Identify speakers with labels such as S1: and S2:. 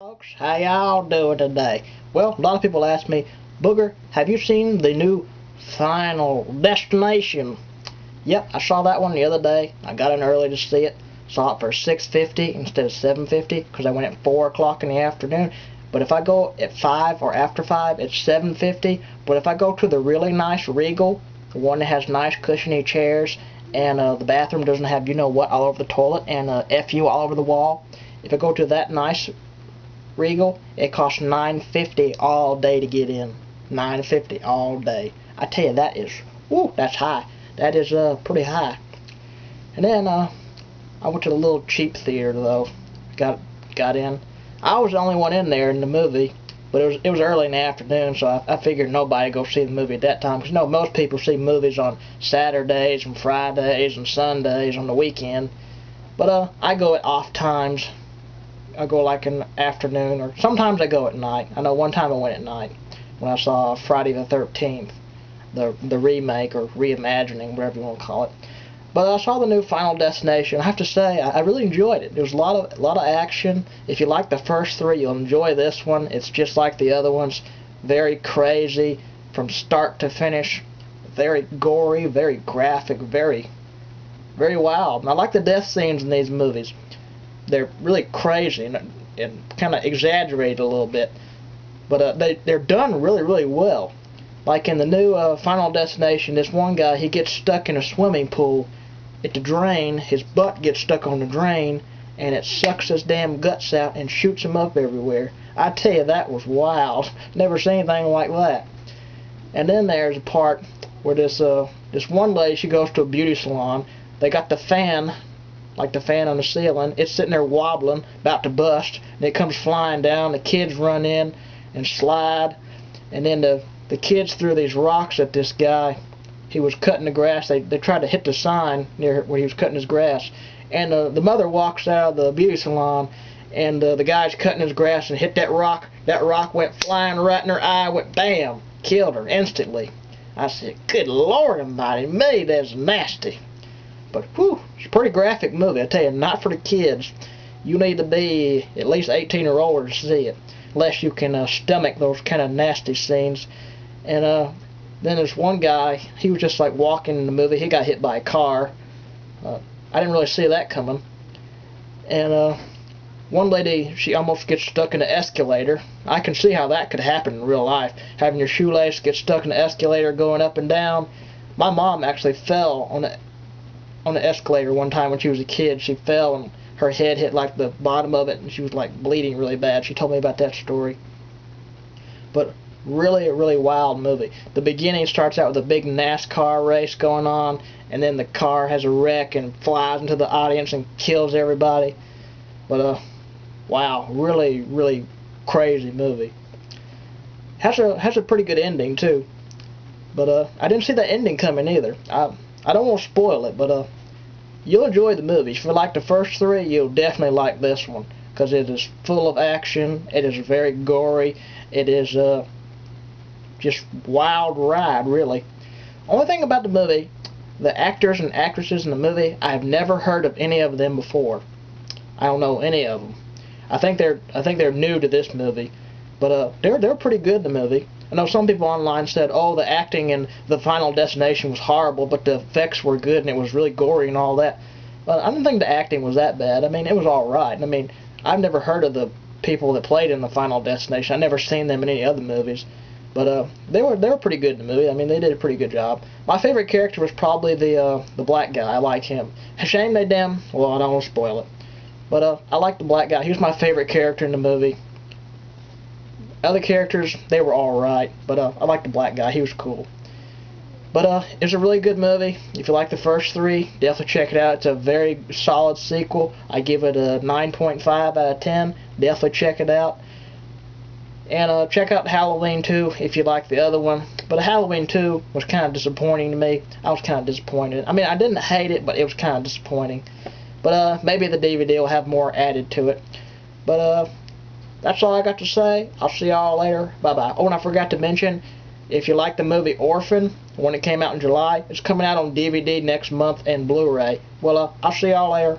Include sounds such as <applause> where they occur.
S1: folks. How y'all doing today? Well, a lot of people ask me, Booger, have you seen the new Final Destination? Yep, I saw that one the other day. I got in early to see it. Saw it for 6.50 instead of 7.50 because I went at 4 o'clock in the afternoon. But if I go at 5 or after 5, it's 7.50. But if I go to the really nice Regal, the one that has nice cushiony chairs, and uh, the bathroom doesn't have you know what all over the toilet, and uh, FU all over the wall, if I go to that nice Regal, it costs nine fifty all day to get in. Nine fifty all day. I tell you, that is, whoo, that's high. That is uh pretty high. And then uh, I went to the little cheap theater though. Got got in. I was the only one in there in the movie, but it was it was early in the afternoon, so I, I figured nobody go see the movie at that time. Cause you know most people see movies on Saturdays and Fridays and Sundays on the weekend. But uh, I go at off times I go like in the afternoon, or sometimes I go at night. I know one time I went at night when I saw Friday the 13th, the the remake or reimagining, whatever you want to call it. But I saw the new Final Destination. I have to say, I, I really enjoyed it. There was a lot of a lot of action. If you like the first three, you'll enjoy this one. It's just like the other ones, very crazy from start to finish, very gory, very graphic, very very wild. And I like the death scenes in these movies they're really crazy and, and kind of exaggerated a little bit. But uh, they, they're done really, really well. Like in the new uh, Final Destination, this one guy, he gets stuck in a swimming pool at the drain. His butt gets stuck on the drain, and it sucks his damn guts out and shoots him up everywhere. I tell you, that was wild. <laughs> Never seen anything like that. And then there's a part where this uh, this one lady, she goes to a beauty salon. They got the fan like the fan on the ceiling. It's sitting there wobbling, about to bust, and it comes flying down. The kids run in and slide, and then the the kids threw these rocks at this guy. He was cutting the grass. They they tried to hit the sign near where he was cutting his grass, and uh, the mother walks out of the beauty salon, and uh, the guy's cutting his grass and hit that rock. That rock went flying right in her eye. Went bam, killed her instantly. I said, "Good Lord Almighty, me, that's nasty." But whew, it's a pretty graphic movie. I tell you, not for the kids. You need to be at least 18 or older to see it, unless you can uh, stomach those kind of nasty scenes. And uh, then there's one guy. He was just like walking in the movie. He got hit by a car. Uh, I didn't really see that coming. And uh, one lady, she almost gets stuck in an escalator. I can see how that could happen in real life. Having your shoelace get stuck in an escalator going up and down. My mom actually fell on the on the escalator one time when she was a kid. She fell and her head hit like the bottom of it and she was like bleeding really bad. She told me about that story. But really a really wild movie. The beginning starts out with a big NASCAR race going on and then the car has a wreck and flies into the audience and kills everybody. But uh wow, really really crazy movie. Has a has a pretty good ending too. But uh I didn't see that ending coming either. I I don't want to spoil it, but uh, you'll enjoy the movie. If you like the first three, you'll definitely like this one because it is full of action. It is very gory. It is uh, just wild ride, really. Only thing about the movie, the actors and actresses in the movie, I've never heard of any of them before. I don't know any of them. I think they're I think they're new to this movie, but uh, they're they're pretty good in the movie. I know some people online said, oh, the acting in The Final Destination was horrible, but the effects were good and it was really gory and all that. But I didn't think the acting was that bad. I mean, it was all right. I mean, I've never heard of the people that played in The Final Destination. I've never seen them in any other movies. But uh, they were they were pretty good in the movie. I mean, they did a pretty good job. My favorite character was probably the uh, the black guy. I like him. Shame they damn. Well, I don't want to spoil it. But uh, I like the black guy. He was my favorite character in the movie. Other characters, they were alright, but uh, I like the black guy. He was cool. But uh, it's a really good movie. If you like the first three, definitely check it out. It's a very solid sequel. I give it a 9.5 out of 10. Definitely check it out. And uh, check out Halloween 2 if you like the other one. But Halloween 2 was kind of disappointing to me. I was kind of disappointed. I mean, I didn't hate it, but it was kind of disappointing. But uh, maybe the DVD will have more added to it. But uh, that's all I got to say. I'll see y'all later. Bye-bye. Oh, and I forgot to mention, if you like the movie Orphan, when it came out in July, it's coming out on DVD next month and Blu-ray. Well, uh, I'll see y'all later.